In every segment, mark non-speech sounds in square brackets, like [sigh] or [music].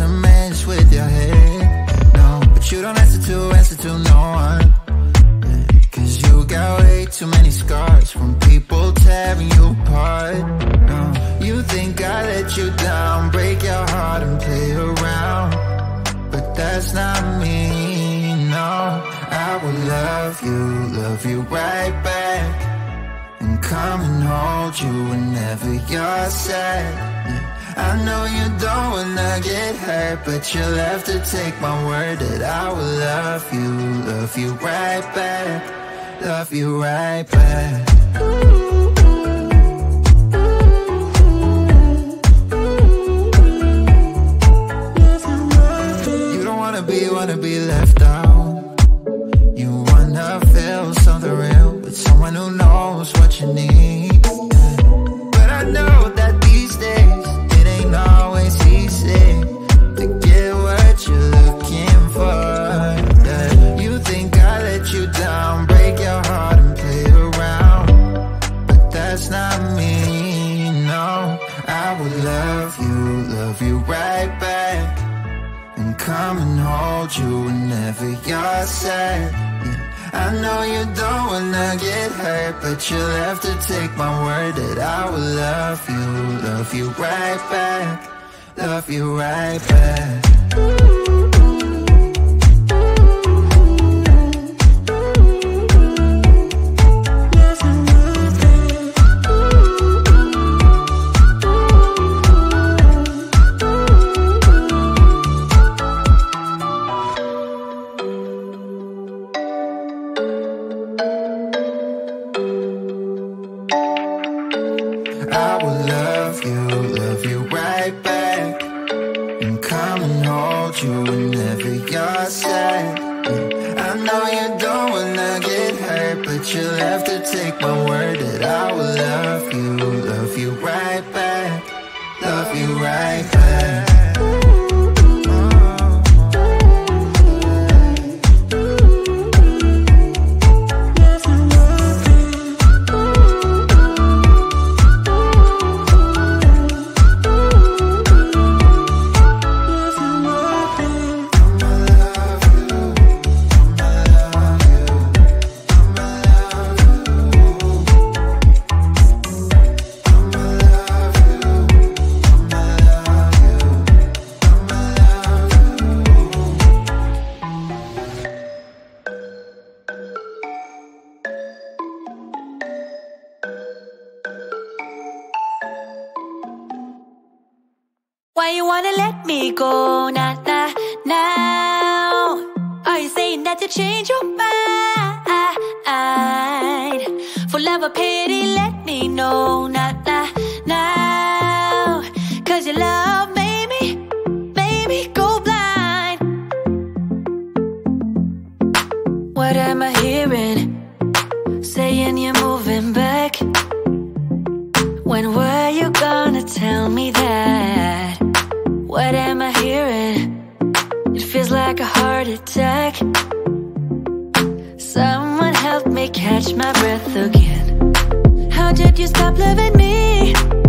to mess with your head. No, but you don't answer to answer to no one. Cause you got way too many scars From people tearing you apart. No, You think I let you down Break your heart and play around. But that's not me, no. I will love you, love you right back. And come and hold you whenever you're sad. I know you don't wanna get hurt, but you'll have to take my word that I will love you, love you right back, love you right back. You don't wanna be, wanna be left out. You wanna feel something real with someone who knows what you need. Love you right back, love you right back. Love you, love you right back. And come and hold you whenever you're sad. I know you don't wanna get hurt, but you'll have to take my word that I will love you, love you right back. Love you right back. Why you wanna let me go now, now, now? Are you saying that you change your mind? For love or pity, let me know now, now, now. Cause your love made me, made me go blind. What am I hearing? Saying you're moving back. When were you gonna tell me that? Attack. Someone help me catch my breath again. How did you stop loving me?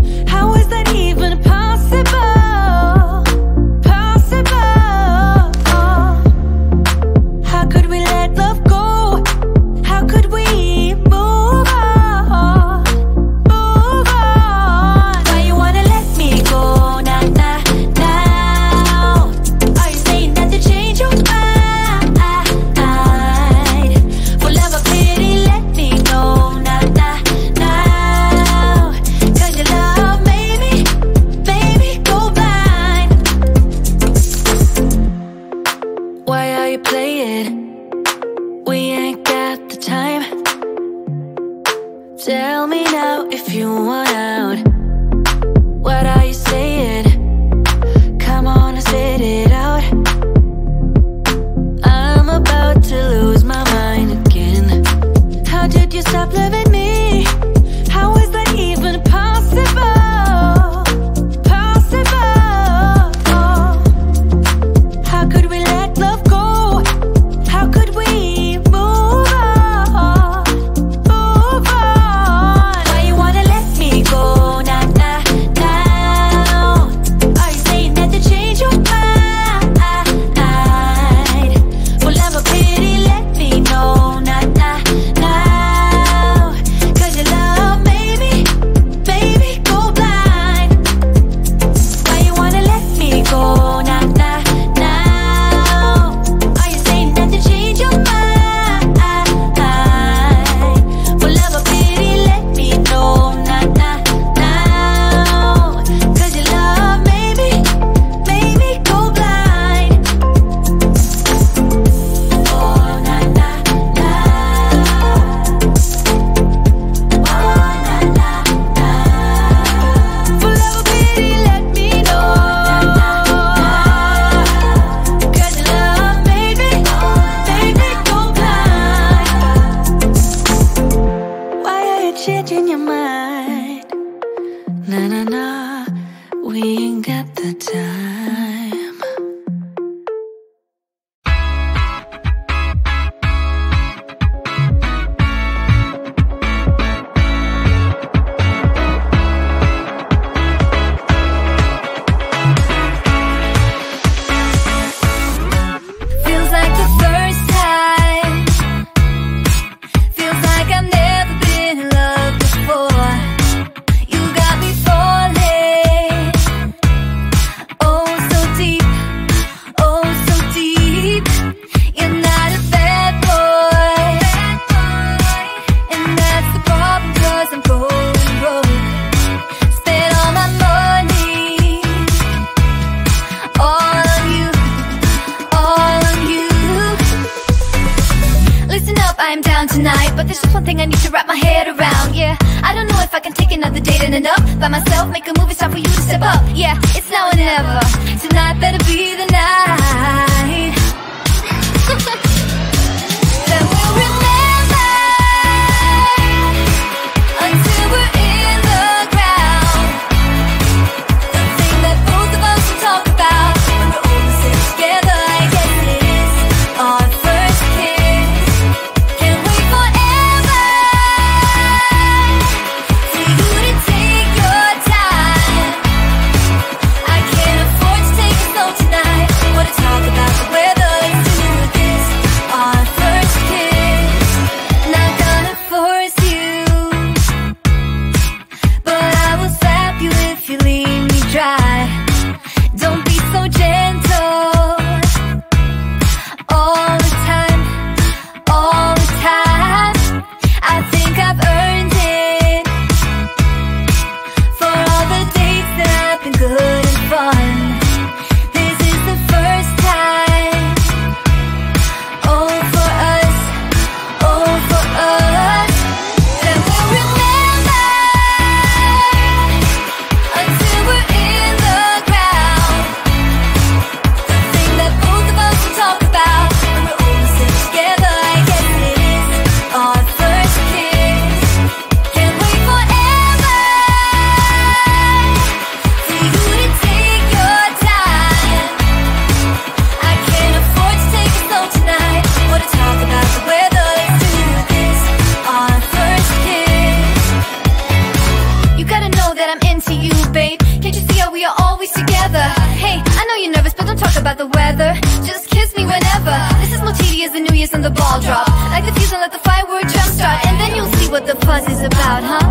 Tell me now if you want out. I'm down tonight But there's just one thing I need to wrap my head around, yeah. I don't know if I can take another date and end up By myself, make a movie, it's time for you to step up Yeah, it's now or never Tonight better be the night. [laughs] about, huh?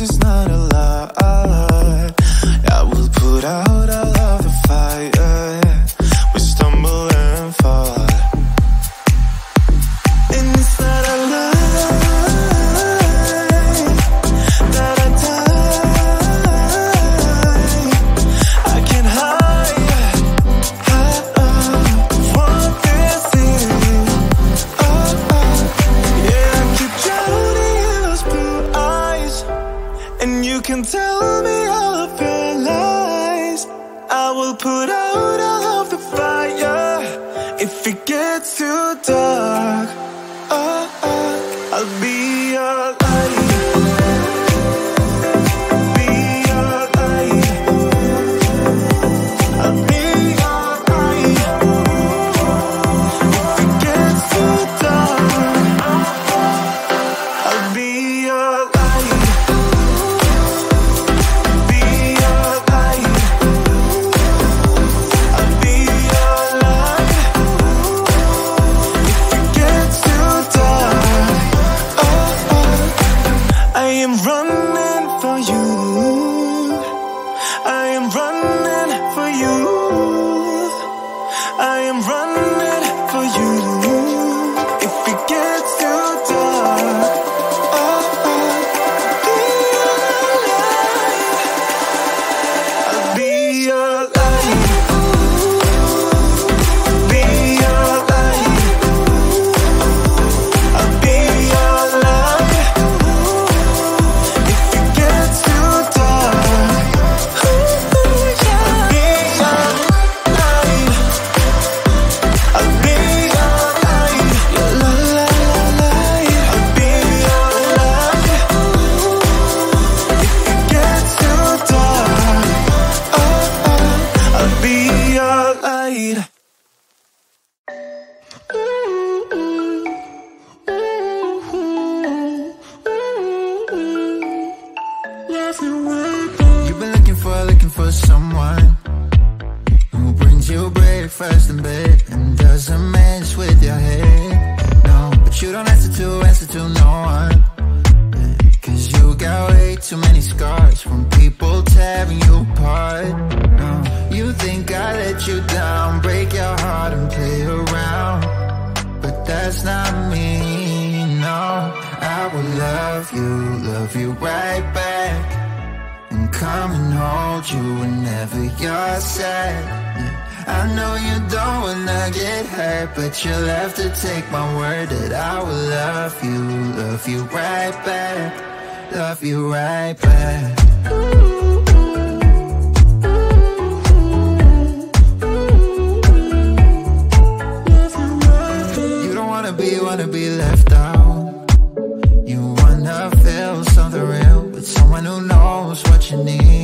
is not can tell me all of your lies I will put out tearing you apart. No, you think I let you down, break your heart and play around. But that's not me, no. I will love you, love you right back. And come and hold you whenever you're sad. I know you don't wanna get hurt, but you'll have to take my word that I will love you, love you right back, love you right back. Ooh. passionate